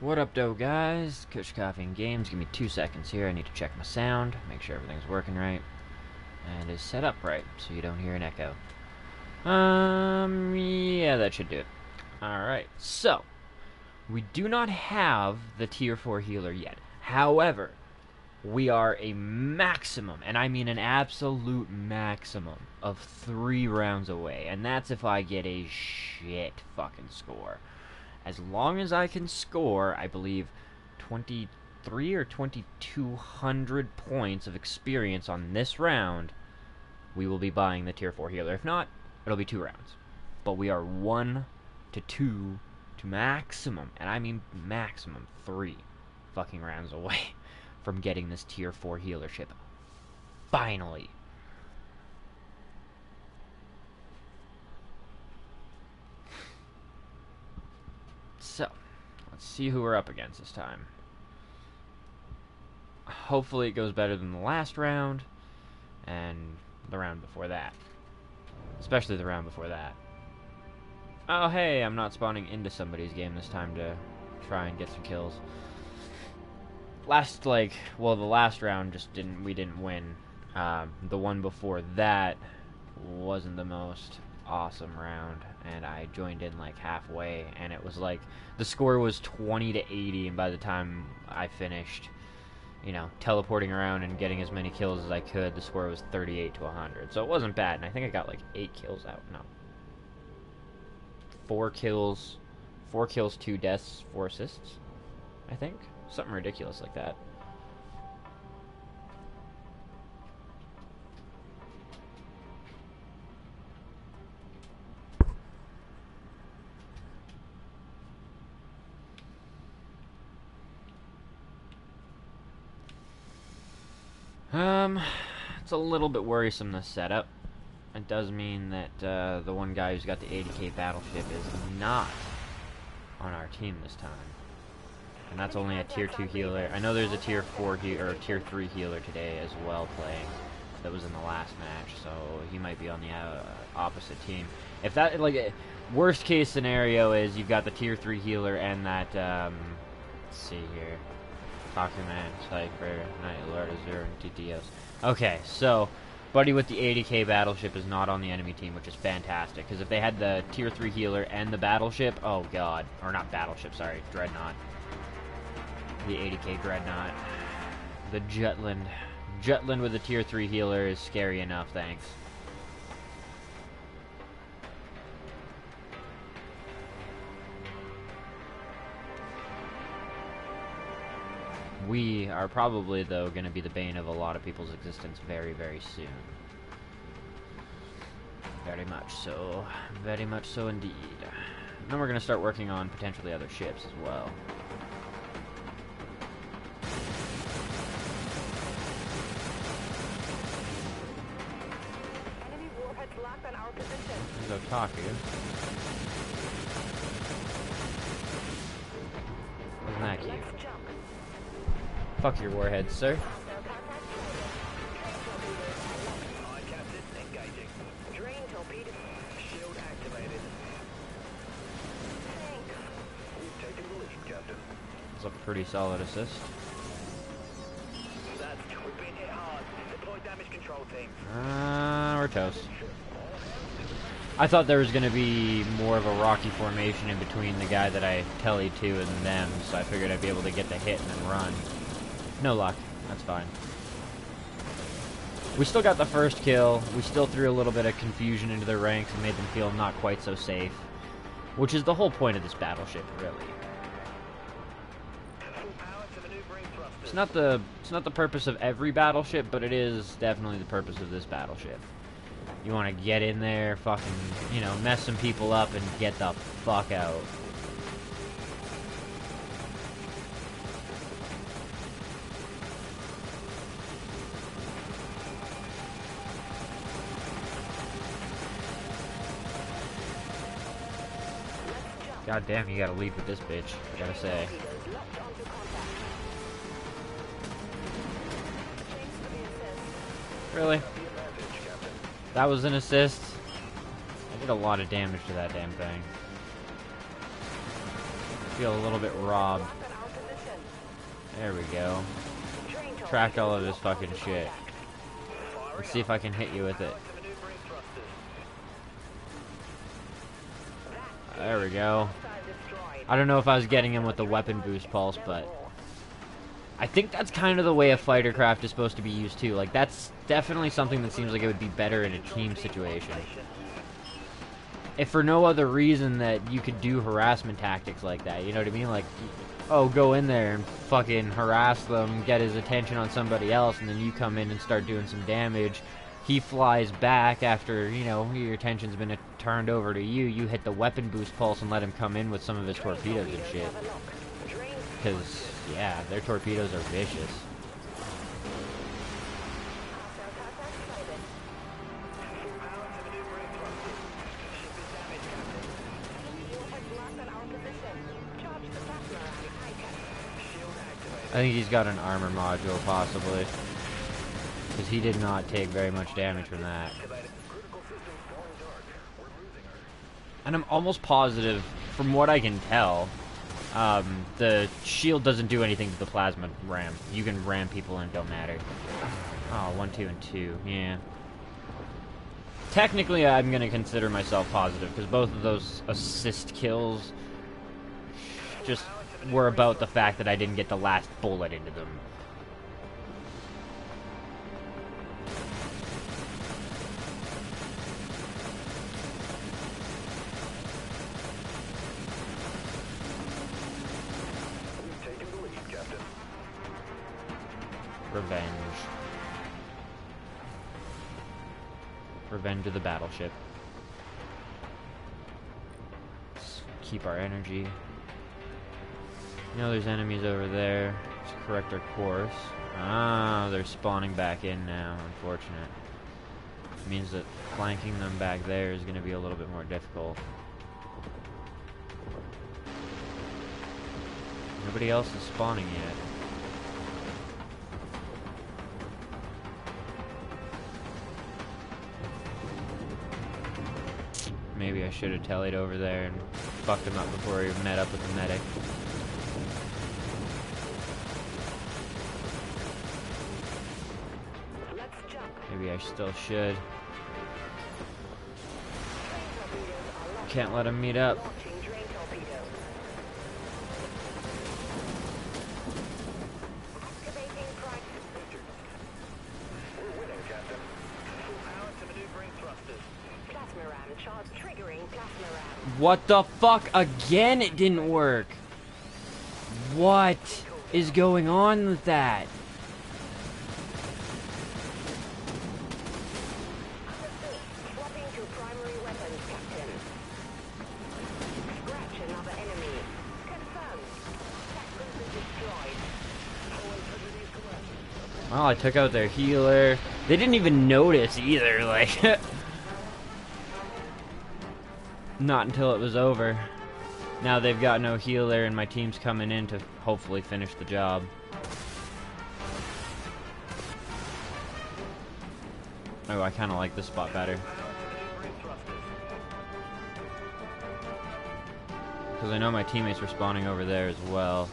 What up, though, guys? Kush Coffee and Games. Give me two seconds here. I need to check my sound, make sure everything's working right, and is set up right, so you don't hear an echo. Um, yeah, that should do it. Alright, so, we do not have the Tier 4 healer yet. However, we are a maximum, and I mean an absolute maximum, of three rounds away. And that's if I get a shit fucking score. As long as I can score, I believe, 23 or 2200 points of experience on this round, we will be buying the Tier 4 healer. If not, it'll be two rounds. But we are one to two to maximum, and I mean maximum, three fucking rounds away from getting this tier 4 healer ship. Finally. So, let's see who we're up against this time. Hopefully it goes better than the last round, and the round before that. Especially the round before that. Oh hey, I'm not spawning into somebody's game this time to try and get some kills last like well the last round just didn't we didn't win. Um, the one before that wasn't the most awesome round and I joined in like halfway and it was like the score was 20 to 80 and by the time I finished you know teleporting around and getting as many kills as I could the score was 38 to 100 so it wasn't bad and I think I got like 8 kills out. No. 4 kills 4 kills 2 deaths 4 assists I think. Something ridiculous like that. Um, it's a little bit worrisome, the setup. It does mean that uh, the one guy who's got the 80k battleship is not on our team this time. And that's only a tier 2 healer. I know there's a tier 4 he or tier 3 healer today as well playing. That was in the last match, so he might be on the uh, opposite team. If that, like, worst case scenario is you've got the tier 3 healer and that, um, let's see here. Man, Cypher, Night Lord, Azure, and TTS. Okay, so, Buddy with the 80k battleship is not on the enemy team, which is fantastic. Because if they had the tier 3 healer and the battleship, oh god. Or not battleship, sorry, Dreadnought the 80k Dreadnought. The Jutland. Jutland with a tier 3 healer is scary enough, thanks. We are probably, though, going to be the bane of a lot of people's existence very, very soon. Very much so. Very much so indeed. then we're going to start working on potentially other ships as well. There's Otaku. Fuck your warheads, sir. That's a pretty solid assist. Uh, we're toast. I thought there was going to be more of a rocky formation in between the guy that I tellied to and them, so I figured I'd be able to get the hit and then run. No luck. That's fine. We still got the first kill. We still threw a little bit of confusion into their ranks and made them feel not quite so safe. Which is the whole point of this battleship, really. It's not the it's not the purpose of every battleship, but it is definitely the purpose of this battleship. You want to get in there, fucking, you know, mess some people up and get the fuck out. God damn, you gotta lead with this bitch, I gotta say. Really? That was an assist. I did a lot of damage to that damn thing. I feel a little bit robbed. There we go. Tracked all of this fucking shit. Let's see if I can hit you with it. There we go. I don't know if I was getting him with the weapon boost pulse, but... I think that's kind of the way a fighter craft is supposed to be used too. Like, that's definitely something that seems like it would be better in a team situation. If for no other reason that you could do harassment tactics like that, you know what I mean? Like, oh, go in there and fucking harass them, get his attention on somebody else, and then you come in and start doing some damage. He flies back after, you know, your attention's been turned over to you. You hit the weapon boost pulse and let him come in with some of his torpedoes and shit. Because, yeah, their torpedoes are vicious. I think he's got an armor module, possibly. Because he did not take very much damage from that. And I'm almost positive, from what I can tell, um, the shield doesn't do anything to the plasma ram. You can ram people and it don't matter. Oh, one, two, and two. Yeah. Technically, I'm going to consider myself positive, because both of those assist kills just were about the fact that I didn't get the last bullet into them. Revenge. Revenge of the battleship. Let's keep our energy. You know there's enemies over there. Let's correct our course. Ah, they're spawning back in now, unfortunate. It means that flanking them back there is going to be a little bit more difficult. Nobody else is spawning yet. Maybe I should have tallied over there and fucked him up before he met up with the medic. Maybe I still should. Can't let him meet up. What the fuck? Again it didn't work. What is going on with that? Well, I took out their healer. They didn't even notice either, like... Not until it was over. Now they've got no healer and my team's coming in to hopefully finish the job. Oh, I kind of like this spot better. Because I know my teammates were spawning over there as well.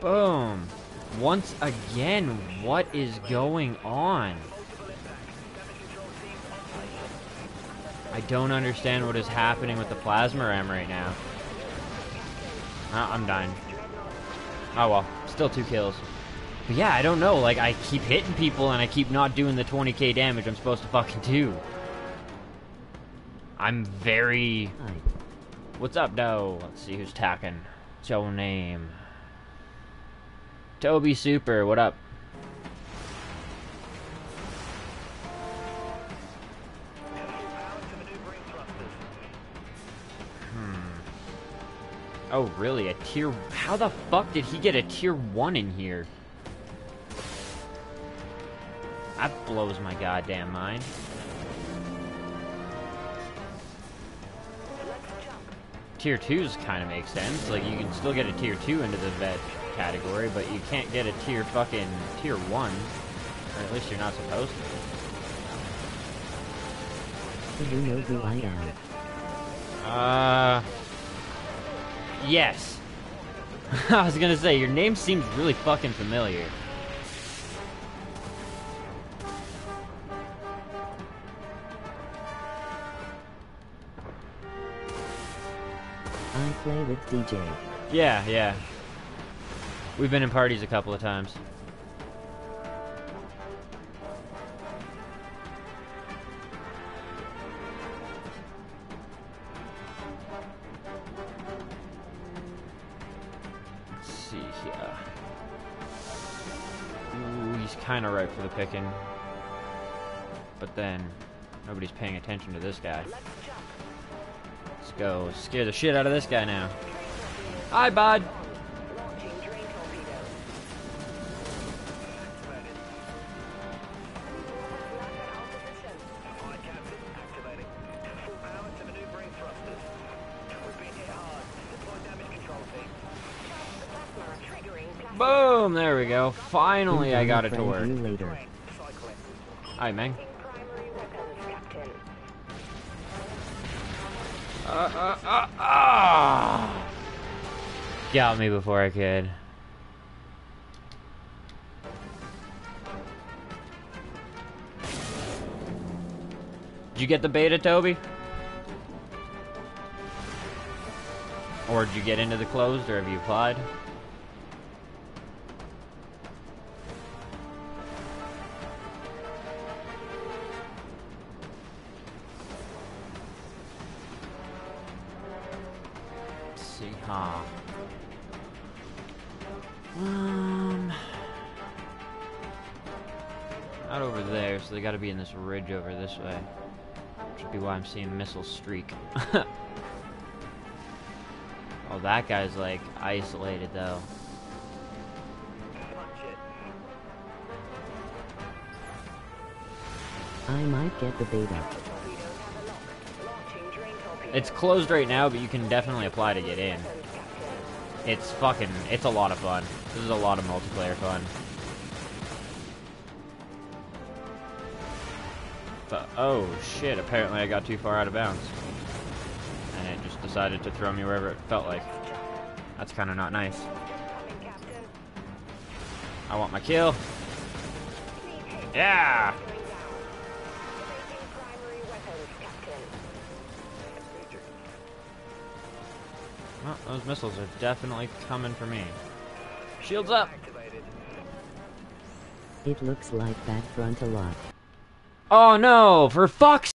Boom. Once again, what is going on? I don't understand what is happening with the plasma ram right now. Uh, I'm dying. Oh well, still two kills. But yeah, I don't know, like, I keep hitting people and I keep not doing the 20k damage I'm supposed to fucking do. I'm very... What's up, though? Let's see who's talking. What's your name? Toby Super, what up? Hmm. Oh, really? A tier... How the fuck did he get a tier 1 in here? That blows my goddamn mind. tier twos kind of make sense. Like you can still get a tier two into the vet category, but you can't get a tier fucking tier one, or at least you're not supposed to. Do you know who I am? Uh, yes. I was gonna say your name seems really fucking familiar. I play with DJ. Yeah, yeah. We've been in parties a couple of times. See here. He's kind of ripe for the picking. But then, nobody's paying attention to this guy. Let's go scare the shit out of this guy now. Hi, bud. Boom! There we go. Finally, I got it to work. Later. Hi, Meng. Uh, uh, uh, ah! Got me before I could. Did you get the beta, Toby? Or did you get into the closed, or have you applied? Huh? Um, not over there, so they got to be in this ridge over this way. Which would be why I'm seeing missile streak. oh, that guy's like isolated though. I might get the beta. It's closed right now, but you can definitely apply to get in. It's fucking, it's a lot of fun. This is a lot of multiplayer fun. But, oh shit, apparently I got too far out of bounds. And it just decided to throw me wherever it felt like. That's kind of not nice. I want my kill. Yeah! Well, those missiles are definitely coming for me. Shields up! It looks like that front a lot. Oh no, for fuck's